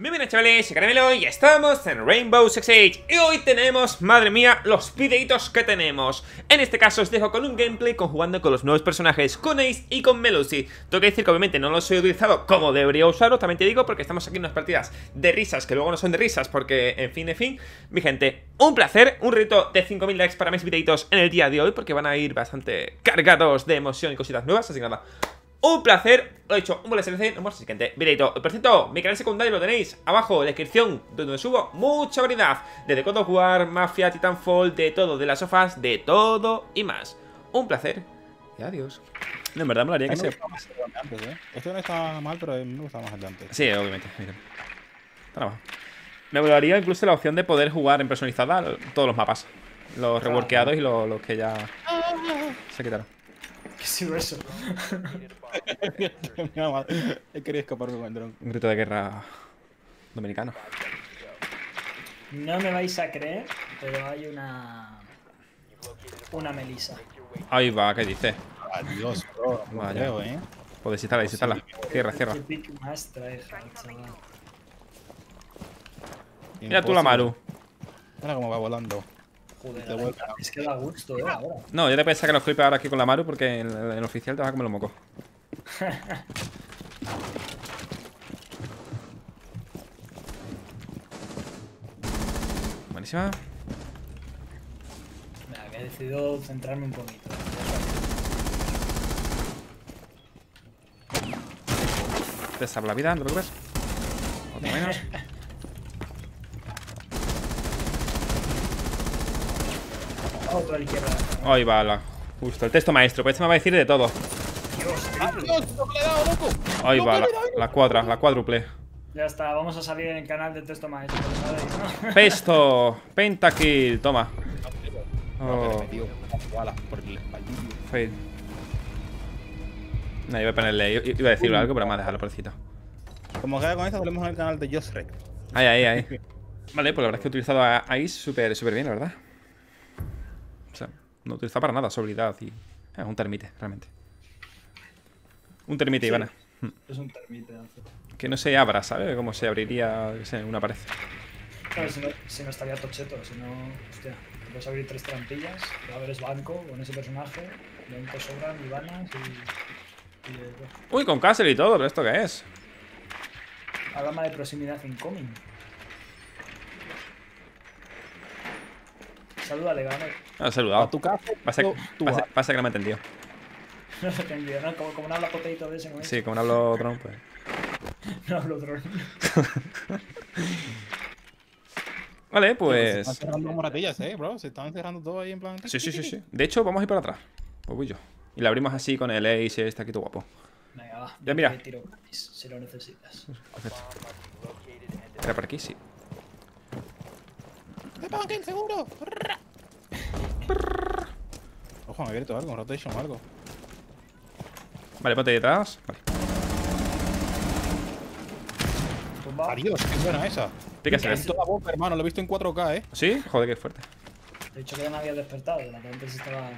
Muy buenas chavales, Caramelo y estamos en Rainbow Six Siege. Y hoy tenemos, madre mía, los videitos que tenemos. En este caso os dejo con un gameplay conjugando con los nuevos personajes Con Ace y con Melusi. Tengo que decir que obviamente no los he utilizado como debería usarlo También te digo porque estamos aquí en unas partidas de risas Que luego no son de risas porque, en fin, en fin. Mi gente, un placer, un reto de 5000 likes para mis videitos en el día de hoy Porque van a ir bastante cargados de emoción y cositas nuevas. Así que nada, un placer, lo he dicho, un buen SLC, nos vemos en el siguiente videito. Por cierto, mi canal secundario lo tenéis abajo en la descripción, donde subo mucha variedad. Desde God of War, Mafia, Titanfall, de todo, de las sofás, de todo y más. Un placer y adiós. No, en verdad me lo haría que se... Antes, ¿eh? Esto no está mal, pero a mí me gustaba más el de antes. Sí, obviamente. Está nada Me volaría incluso la opción de poder jugar en personalizada todos los mapas. Los reworkeados y los, los que ya se quitaron. ¿Qué es eso? He querido escaparme con el dron. Un grito de guerra dominicano. No me vais a creer, pero hay una. Una melisa. Ahí va, ¿qué dice? Adiós, bro. Vaya. Creo, ¿eh? Puedes instalar, instala. Cierra, cierra. Mira tú la Maru. Mira cómo va volando. Joder, es que da gusto, eh, ahora. No, yo te pensé que los clips ahora aquí con la Maru porque en, el oficial te vas a comer los mocos. Buenísima. Mira, que he decidido centrarme un poquito. Te salva la vida, no te preocupes. Otro menos. Otro a la izquierda. Ahí va, la, justo. El texto maestro, pues este me va a decir de todo. Dios, Ahí va, la, la cuadra, la cuádruple. Ya está, vamos a salir en el canal de texto maestro. ¿sabes? Pesto, pentakill, toma. Oh. Fail. No, iba a ponerle, iba a decirle algo, pero me ha dejado pobrecito. Como queda con esto, volvemos al canal de Josrek. Ahí, ahí, ahí. Vale, pues la verdad es que he utilizado a Ice súper súper bien, la verdad. No utiliza para nada su habilidad y... Es un termite, realmente. Un termite, Ivana. Es un termite, Que no se abra, ¿sabes? Como se abriría, sé, una pared. Claro, si no, si no estaría tocheto, si no... Hostia, te puedes abrir tres trampillas, a ver es banco con ese personaje, te sobran Ivanas y... y Uy, con Castle y todo, pero ¿esto qué es? Alarma de proximidad incoming. Salúdale, Gamer. No, he saludado. A tu casa. Pasa, tú, tú pasa, pasa, que no me ha entendido. No me he entendido, ¿no? Como, como no habla potato de ese, ¿no? Sí, como no hablo drone, pues. no hablo drone. vale, pues. Se están cerrando moratillas, eh, bro. Se están cerrando todo ahí en plan. Sí, sí, sí, sí. De hecho, vamos a ir para atrás. Pues voy yo. Y la abrimos así con el Ace este aquí todo guapo. Venga, va. Ya, mira. Tiro si lo necesitas. Perfecto. Era por aquí, sí. ¡Te pagan seguro! Ojo, me ha abierto algo, un rotation o algo. Vale, ponte detrás. Vale. Adiós, qué buena esa. Pícase. Es toda boca, hermano, lo he visto en 4K, eh. ¿Sí? Joder, qué fuerte. De hecho, que ya me había despertado, que la gente se estaba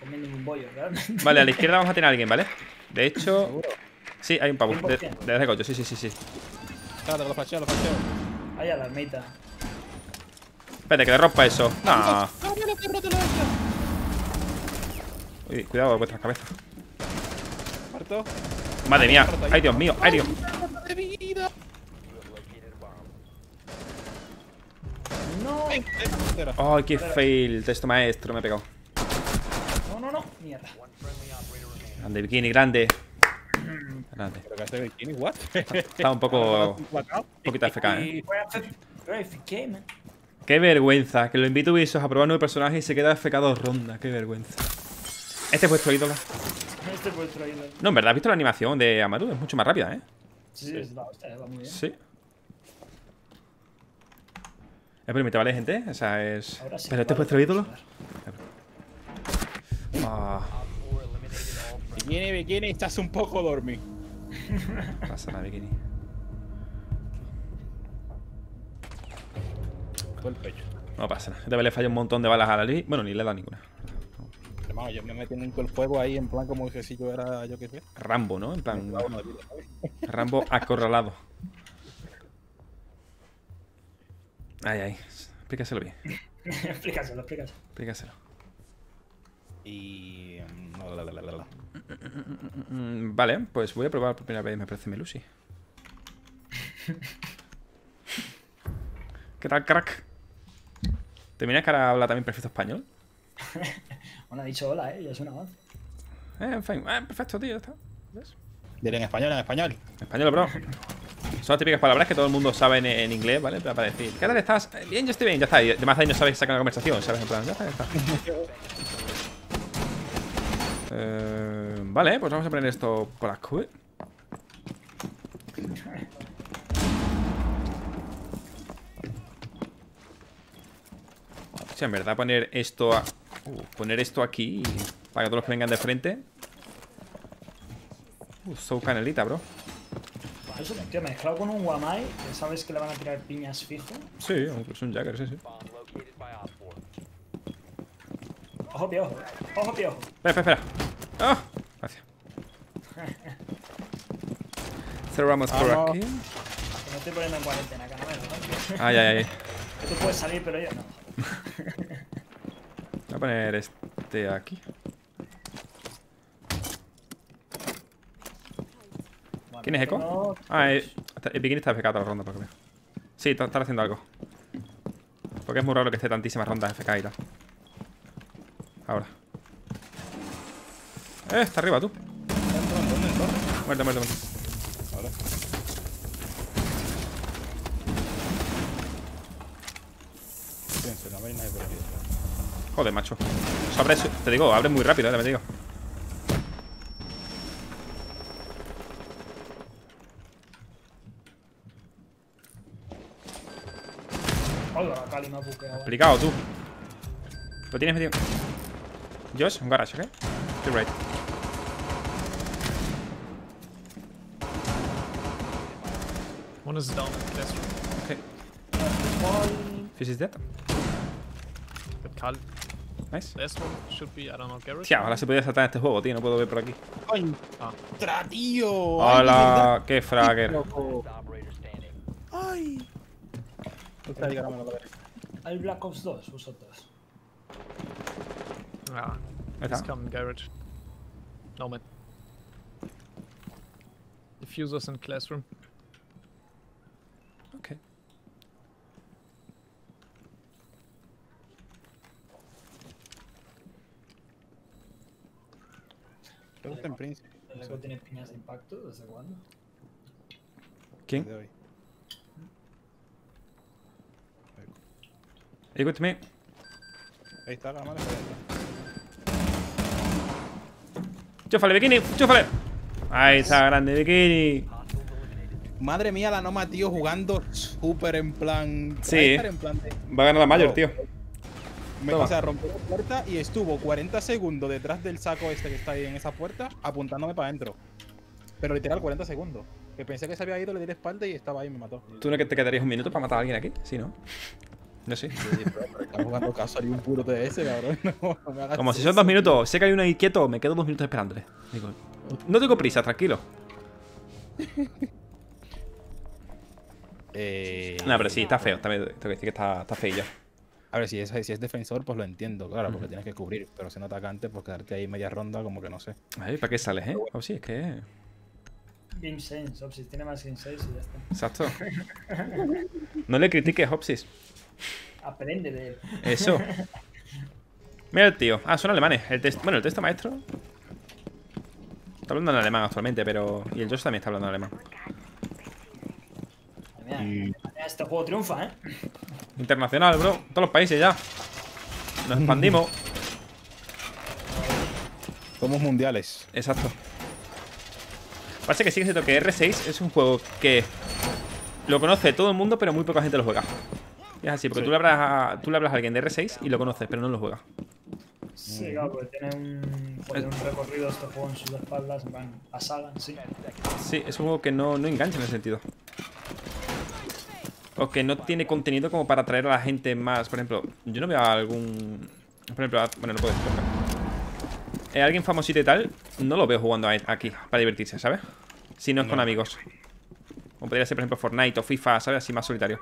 comiendo un bollo, realmente. Vale, a la izquierda vamos a tener a alguien, ¿vale? De hecho. Seguro. Sí, hay un pavo. De, 100%. de coche, sí, sí, sí, sí. Espérate, que lo flasheo, lo flasheo. Vaya la ermita. Espérate, que le rompa eso. No. ¡Ah! Uy, cuidado con vuestras cabezas. Muerto. Madre mía. Ay, Dios mío. Ay, Dios. No, Ay, qué fail. Texto maestro, me he pegado. no, no, no. Mierda. Grande, bikini, grande. Grande. ¿Pero qué hace bikini? ¿What? Está un poco. Un poquito AFK, ¿eh? Qué vergüenza. Que lo invito a Ubisoft a probar nueve personajes y se queda AFK dos rondas. Qué vergüenza. Este es vuestro ídolo. Este fue el trailer. No, en verdad, ¿has visto la animación de Amaru? Es mucho más rápida, ¿eh? Sí, sí, es la hostia, va muy bien. Sí. Es permite, ¿vale, gente? O sea, es. Ahora sí, ¿Pero este es vuestro ídolo? Ah, Bikini, bikini, estás un poco dormido. pasa nada, bikini. El pecho. No pasa nada. Este le falla un montón de balas a la Lee. Bueno, ni le da ninguna. Hermano, yo me metí en el fuego ahí en plan como que si yo era, yo qué sé. Rambo, ¿no? En plan. Rambo acorralado. Ay, ay. Explícaselo bien. explícaselo, explícaselo. Explícaselo. Y. mm, no, la, la, la, la, la. Mm, Vale, pues voy a probar por primera vez, me parece Melusi. ¿Qué tal, crack? ¿Te miras que ahora habla también perfecto español? Bueno, ha dicho hola, eh, ya es un avance. Eh, en fin, eh, perfecto, tío, ya está. ¿Ves? Dile en español, en español. Español, bro. Son las típicas palabras que todo el mundo sabe en, en inglés, ¿vale? Para para decir, ¿qué tal estás? "Eh, Bien, yo estoy bien, ya está. Y además de ahí no sabes sacar una conversación, ¿sabes? En plan, ya está, ya está. Eh, vale, pues vamos a poner esto por aquí. O sea, en verdad poner esto a- uh, poner esto aquí para que todos los que vengan de frente. Uh, so canelita, bro. Eso, tío, mezclado con un Guamai, que sabes que le van a tirar piñas fijo. Sí, incluso un Jagger, sí, sí. Ojo piojo, ojo piojo. Espera, espera, espera. ¡Ah! Gracias. Cerramos por aquí. Que me estoy poniendo en cuarentena, caramelo, ¿no? Ay, ay, ay. Que tú puedes salir, pero yo no. A poner este aquí. ¿Quién es Echo? Ah, eh, el bikini está FK toda la ronda, por lo que veo. Sí, está, está haciendo algo. Porque es muy raro que esté tantísimas rondas FK y tal. Ahora. Eh, está arriba tú. Muerte, muerte, muerte. Ahora. Pienso, no veis nadie por aquí. Joder, macho. Eso abre, te digo, abre muy rápido, eh, te digo. Hola, la Cali me ha buqueado. eh. Explicado tú. Lo tienes metido. Josh, un garage, ¿ok? You're right. One is down in the classroom. Okay. Ball. Fizz is dead. But Carl, Nice. last one should be, I don't know, garage. Tía, ojalá se pudiera saltar en este juego, tío. No puedo ver por aquí. Ah. ¡Contra, tío! Hola, qué fragger. loco! ¡Ay! Al Black Ops 2, vosotros. Ah, está. coming garage. No man. Diffusers in classroom. Ok. ¿Te gusta en Prince? ¿El Echo tiene piñas de impacto? ¿Desde cuándo? ¿Quién? De hoy. Hey, with me. Ahí está, ahí está. Chúfale, bikini, chúfale. Ahí está, grande bikini. Madre mía, la Noma, tío, jugando súper en plan. Sí. En plan de- Va a ganar la mayor, tío. Me- o sea, rompió la puerta y estuvo 40 segundos detrás del saco este que está ahí en esa puerta, apuntándome para adentro. Pero literal, 40 segundos. Que pensé que se había ido, le di la espalda y estaba ahí y me mató. ¿Tú no que te quedarías un minuto para matar a alguien aquí? Sí, ¿no? Yo sí. Estaba jugando casual y un puro TS, cabrón. No, no me hagas Como si son dos minutos. Sé que hay uno ahí quieto, me quedo dos minutos esperándole. Digo, no tengo prisa, tranquilo. Eh, No, pero sí, está feo. También tengo que decir que está, está feillo. A ver, si es, si es defensor, pues lo entiendo, claro, porque tienes que cubrir. Pero siendo atacante, pues quedarte ahí media ronda, como que no sé. Ay, ¿para qué sales, eh? Oh, sí, es que. Game Sense, Opsis, tiene más Game Sense y ya está. Exacto. No le critiques, Hopsis. Aprende de él. Eso. Mira el tío. Ah, son alemanes. El test... Bueno, el texto maestro. Está hablando en alemán actualmente, pero. Y el Josh también está hablando en alemán. Este juego triunfa, ¿eh? Internacional, bro. Todos los países ya. Nos expandimos. Somos mundiales. Exacto. Parece que sigue siendo que R6 es un juego que lo conoce todo el mundo, pero muy poca gente lo juega. Y es así, porque Sí. tú, le hablas a, tú le hablas a alguien de R6 y lo conoces, pero no lo juega. Sí, claro, porque tiene un, un recorrido este juego en sus espaldas, en plan, la saga, sí. Sí, es un juego que no, no engancha en ese sentido. O que no tiene contenido como para atraer a la gente más. Por ejemplo, yo no veo a algún. Por ejemplo, a- bueno, no puedo decir. Eh, alguien famosito y tal, no lo veo jugando aquí para divertirse, ¿sabes? Si no es con amigos. Como podría ser, por ejemplo, Fortnite o FIFA, ¿sabes? Así más solitario.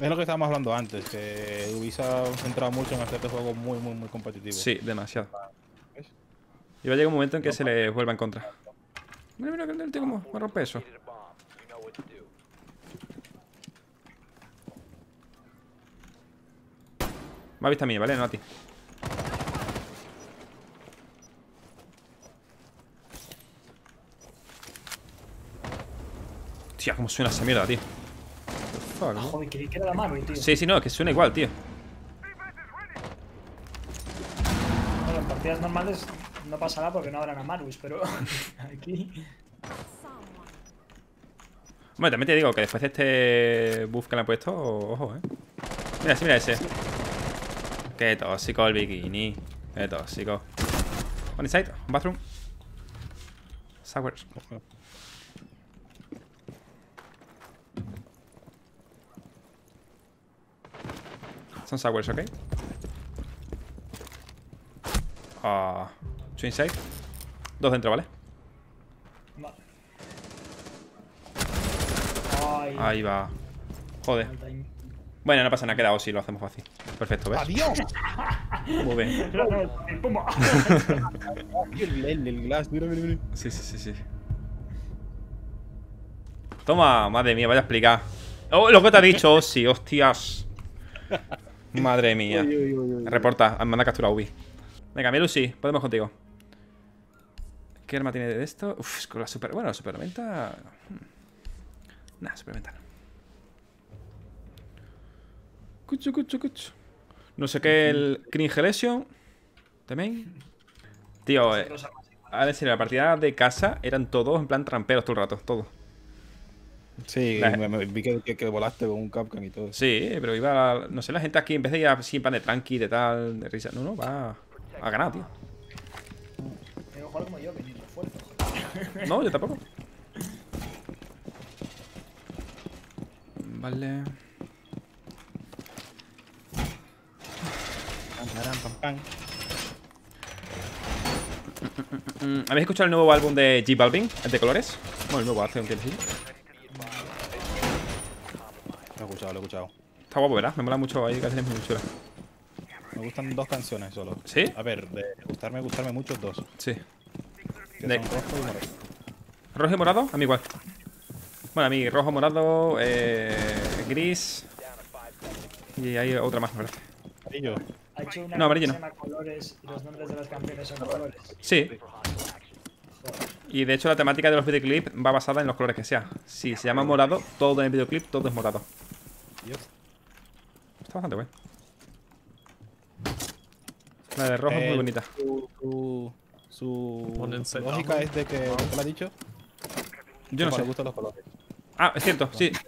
Es lo que estábamos hablando antes, que Ubisoft ha centrado mucho en hacer este juego muy, muy, muy competitivo. Sí, demasiado. ¿Ves? Y va a llegar un momento en que se le vuelva en contra. Mira, mira, mira el tío cómo me rompe eso. Me ha visto a mí, ¿vale? No a ti. Tía, cómo suena esa mierda, tío. Joder, que era la Marvel, tío. Sí, sí, no, es que suena igual, tío. Bueno, en partidas normales no pasará porque no habrán a Marus, pero aquí. Bueno, también te digo que después de este buff que le han puesto, ojo, eh. Mira, sí, mira ese. Qué tóxico el bikini. Qué tóxico. One inside, bathroom. Sours. Ojo. Son sours, ok. Ah. two inside. Dos dentro, ¿vale? Ahí va. Joder. Bueno, no pasa nada, ha quedado si lo hacemos fácil. Perfecto, ¿ves? ¡Adiós! Muy bien. El glass, mira, mira, mira. Sí, sí, sí, sí. Toma, madre mía, vaya a explicar. Oh, lo que te ha dicho, sí, hostias. Madre mía. Uy, uy, uy, uy. Reporta, manda captura Ubi. Venga, Miru, sí, podemos contigo. ¿Qué arma tiene de esto? Uf, es con la super. Bueno, la superventa. hmm. Nah, superventa no. Cucho, cucho, cucho. No sé qué, el Cringe Lesion. También. Tío, eh, a decir, la partida de casa eran todos en plan tramperos todo el rato, todos. Sí, La- me, me vi que, que, que volaste con un Capcan y todo. Sí, pero iba. No sé, la gente aquí en vez de ir así en plan de tranqui, de tal, de risa. No, no, va a ganar, tío. Tengo que jugar como yo, que ni refuerzo. No, yo tampoco. Vale. Pam, pam. Mm, ¿Habéis escuchado el nuevo álbum de J Balvin? ¿El de colores? Bueno, el nuevo hace un tiempo. Lo he escuchado, lo he escuchado. Está guapo, ¿verdad? Me mola mucho ahí, canciones muy chulas. Me gustan dos canciones solo. ¿Sí? A ver, de gustarme, gustarme mucho, dos. Sí. Que De- son rojo y morado. ¿Rojo y morado? A mí igual. Bueno, a mí rojo, morado, eh, gris. Y hay otra más, me parece. Amarillo. Ha hecho una No, amarillo no. colores y los nombres de las canciones son colores. Sí. Y de hecho la temática de los videoclips va basada en los colores que sea. Si se llama morado, todo en el videoclip, todo es morado. Dios. Está bastante bueno. La de rojo es muy bonita. Su, su, lógica es de que, ¿qué te lo ha dicho? Yo no Que sé. le gustan los colores. Ah, es cierto, sí.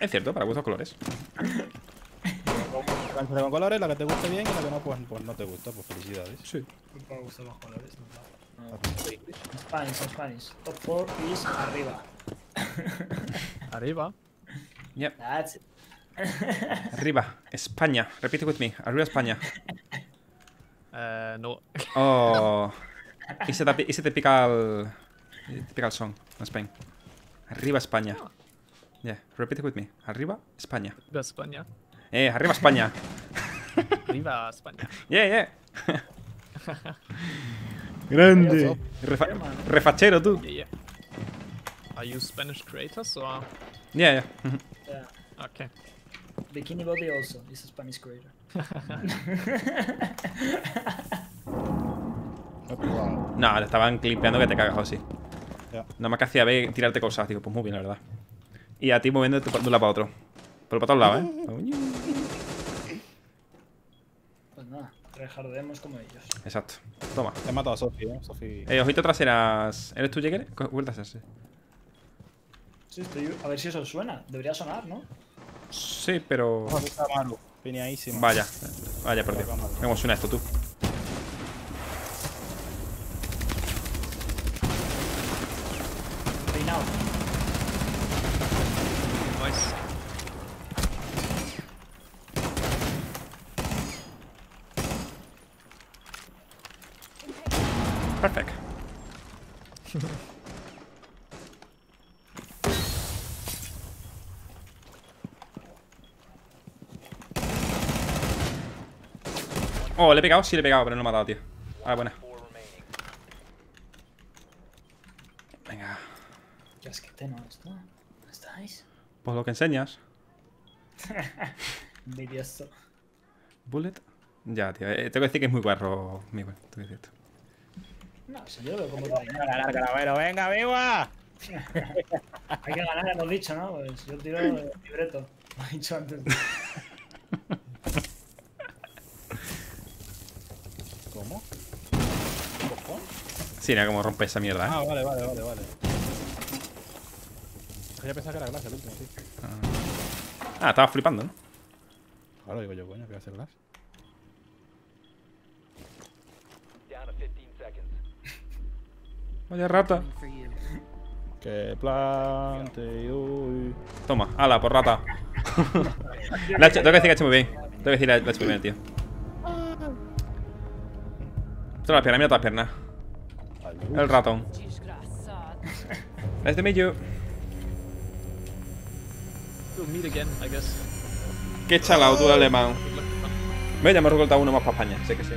Es cierto, para gustos colores. Canción con colores, la que te guste bien y la que no, pues, pues no te gusta, pues felicidades. Sí. Me gustan los colores, no, no. Spanish, Spanish. Top 4 is arriba. Arriba. Yep. That's it. Arriba, España. Repite with me. Arriba, España. Uh, no. Oh. Ese te, ese typical. Typical song in Spain. Arriba, España. Yeah, repeat with me. Arriba, España. Arriba España. Eh, arriba, España. Arriba España. Yeah, yeah. Grande. Refa- Yeah, refachero, tú. Yeah, yeah. Are you Spanish creators or? Yeah, yeah. Yeah. Okay. Bikini Body also is a Spanish creator. No, te estaban clipeando que te cagas así. Ya. Nada más que hacía ver tirarte cosas. Digo, pues muy bien, la verdad. Y a ti moviéndote de un lado para otro. Pero para todos lados, ¿eh? Pues nada, rejardemos como ellos. Exacto. Toma. He matado a Sofi, ¿eh? Sofi. Eh, ojito traseras. ¿Eres tú, Jäger? Vueltas a ese. Sí, estoy... A ver si eso suena. Debería sonar, ¿no? Sí, pero. Maru. Pineadísima. Vaya. Vaya, por Dios. ¿Cómo suena esto, tú? Peinado. Nice. Perfect. Oh, le he pegado, sí le he pegado, pero no lo he matado, tío. Ah, buena. Venga. Ya es que tengo esto. ¿Dónde estáis? Pues lo que enseñas. Envidioso. Bullet. Ya, tío. eh, tengo que decir que es muy guarro, Miguel. Tengo que decir esto. No, si yo lo veo como Venga, bueno, venga, viva. Hay que ganar, hemos dicho, ¿no? Pues yo tiro el libreto. Lo he dicho antes. ¿Cómo? ¿Cómo? Sí, mira cómo rompe esa mierda, ¿eh? Ah, vale, vale, vale, vale. Ya pensaba que era Glass el último, sí. Ah, estaba flipando, ¿no? Claro, digo yo, coño, que va a ser Glass. Down to 15 seconds. Vaya rata. Que plante y uy. Toma, ala, por rata. La ha hecho- tengo que decir que ha hecho muy bien. Tengo que decir que la ha hecho muy bien, tío. Todas las piernas, mira todas las piernas. El ratón. Nice to meet you. We'll meet again, I guess. Qué chalao tú, el alemán. Ve, ya hemos recortado uno más para España. Sé que sí.